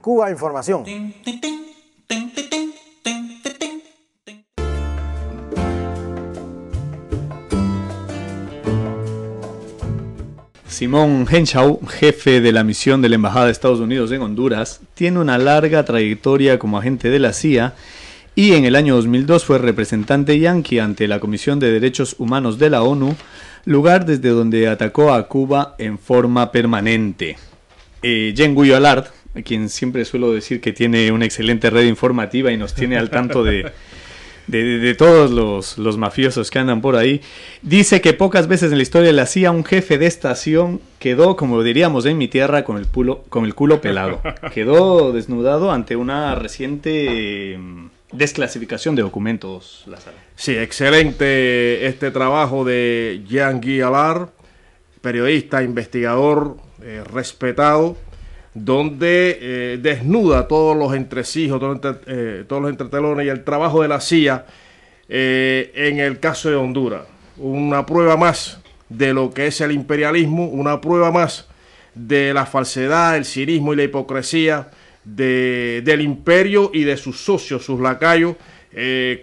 Cuba Información. Simón Henshaw, jefe de la misión de la Embajada de Estados Unidos en Honduras, tiene una larga trayectoria como agente de la CIA y en el año 2002 fue representante yanqui ante la Comisión de Derechos Humanos de la ONU, lugar desde donde atacó a Cuba en forma permanente. Eh, Jen Guyo Alard, a quien siempre suelo decir que tiene una excelente red informativa y nos tiene al tanto de, de, todos los, los, mafiosos que andan por ahí, dice que pocas veces en la historia de la CIA un jefe de estación quedó, como diríamos en mi tierra, con el, pulo, con el culo pelado. Quedó desnudado ante una reciente mm, desclasificación de documentos, Lázaro. Sí, excelente este trabajo de Jean Guy Alar, periodista, investigador, eh, respetado donde eh, desnuda todos los entresijos, eh, todos, los entretelones y el trabajo de la CIA eh, en el caso de Honduras. Una prueba más de lo que es el imperialismo, una prueba más de la falsedad, el cinismo y la hipocresía del imperio y de sus socios, sus lacayos,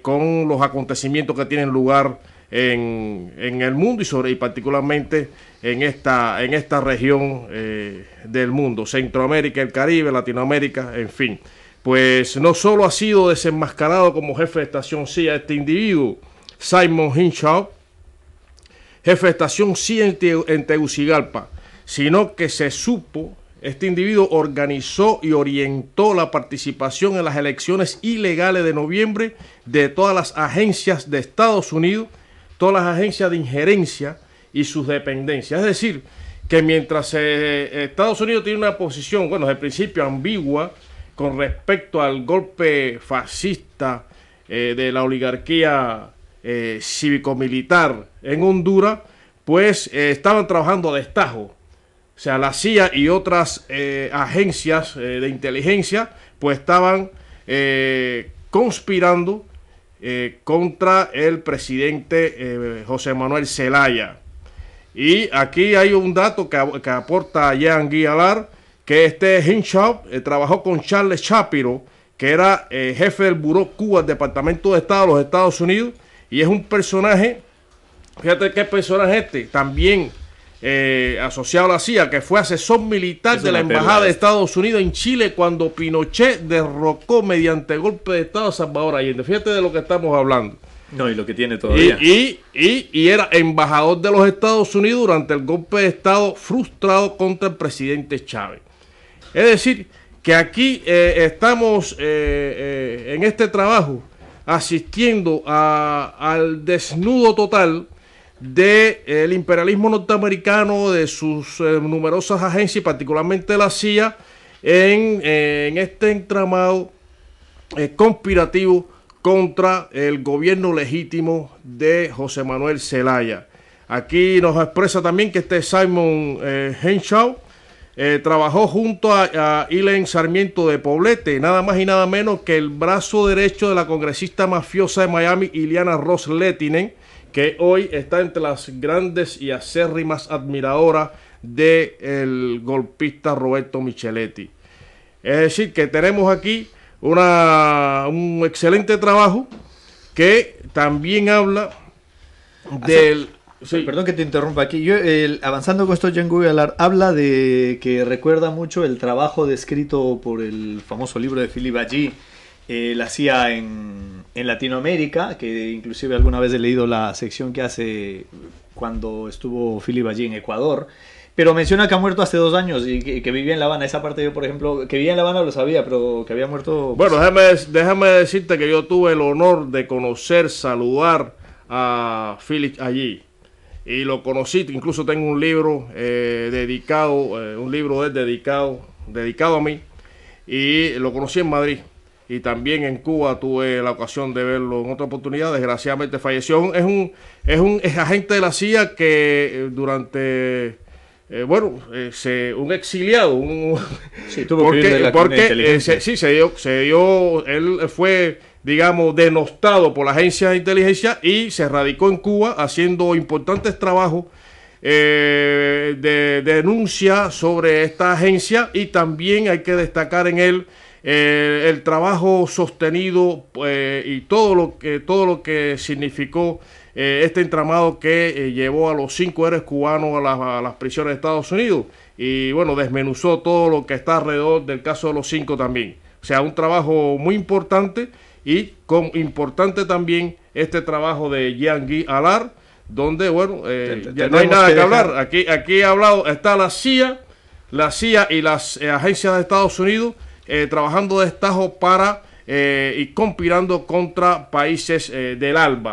con los acontecimientos que tienen lugar en, el mundo y, sobre, y particularmente en esta, en esta región eh, del mundo, Centroamérica, el Caribe, Latinoamérica, en fin. Pues no solo ha sido desenmascarado como jefe de estación CIA este individuo, Simon Hinshaw, jefe de estación CIA en Tegucigalpa, sino que se supo, este individuo organizó y orientó la participación en las elecciones ilegales de noviembre de todas las agencias de Estados Unidos, todas las agencias de injerencia, y sus dependencias. Es decir, que mientras eh, Estados Unidos tiene una posición, bueno, desde principio ambigua con respecto al golpe fascista eh, de la oligarquía eh, cívico-militar en Honduras, pues estaban trabajando a destajo. O sea, la CIA y otras agencias de inteligencia, pues estaban conspirando contra el presidente José Manuel Zelaya. Y aquí hay un dato que, aporta Jean Guialar, que este Hinshaw eh, trabajó con Charles Shapiro, que era eh, jefe del Buró Cuba, del Departamento de Estado de los Estados Unidos, y es un personaje, fíjate qué personaje este, también eh, asociado a la CIA, que fue asesor militar de la Embajada de Estados Unidos en Chile cuando Pinochet derrocó mediante golpe de Estado a Salvador Allende. Fíjate de lo que estamos hablando. No, y lo que tiene todavía. Y, y, era embajador de los Estados Unidos durante el golpe de Estado frustrado contra el presidente Chávez. Es decir, que aquí eh, estamos eh, en este trabajo asistiendo al desnudo total del imperialismo norteamericano, de sus numerosas agencias, particularmente la CIA, en, en este entramado conspirativo contra el gobierno legítimo de José Manuel Zelaya. Aquí nos expresa también que este Simon eh, Henshaw eh, trabajó junto a, a Sarmiento de Poblete, nada más y nada menos que el brazo derecho de la congresista mafiosa de Miami, Iliana Ross Lettinen, que hoy está entre las grandes y acérrimas admiradoras del golpista Roberto Micheletti. Es decir, que tenemos aquí una, un excelente trabajo que también habla del... Perdón que te interrumpa aquí. Yo, avanzando con esto, Jen Google habla de que recuerda mucho el trabajo descrito por el famoso libro de Philip Allí, eh, la hacía en, en, Latinoamérica, que inclusive alguna vez he leído la sección que hace cuando estuvo Philip allí en Ecuador. Pero menciona que ha muerto hace dos años y que, vivía en La Habana. Esa parte yo, por ejemplo, que vivía en La Habana lo sabía, pero que había muerto... Pues bueno, déjame, déjame decirte que yo tuve el honor de conocer, saludar a Philip allí. Y lo conocí, incluso tengo un libro eh, dedicado, eh, un libro de dedicado, dedicado a mí. Y lo conocí en Madrid. Y también en Cuba tuve la ocasión de verlo en otra oportunidad. Desgraciadamente falleció. Es un, es un agente de la CIA que eh, durante eh, bueno, eh, un exiliado, un, sí, tuvo porque, porque eh, sí, se dio, se dio, él fue, digamos, denostado por la agencia de inteligencia y se radicó en Cuba haciendo importantes trabajos de, denuncia sobre esta agencia y también hay que destacar en él el trabajo sostenido y todo lo que todo lo que significó este entramado que llevó a los cinco héroes cubanos a, a las prisiones de Estados Unidos. Y bueno desmenuzó todo lo que está alrededor del caso de los cinco también. O sea un trabajo muy importante y con importante también este trabajo de Guy Alar, donde, bueno, eh, ya no hay nada que, hablar. Aquí, aquí he hablado, está la CIA, la CIA y las eh, agencias de Estados Unidos eh, trabajando de estajo para y conspirando contra países del ALBA.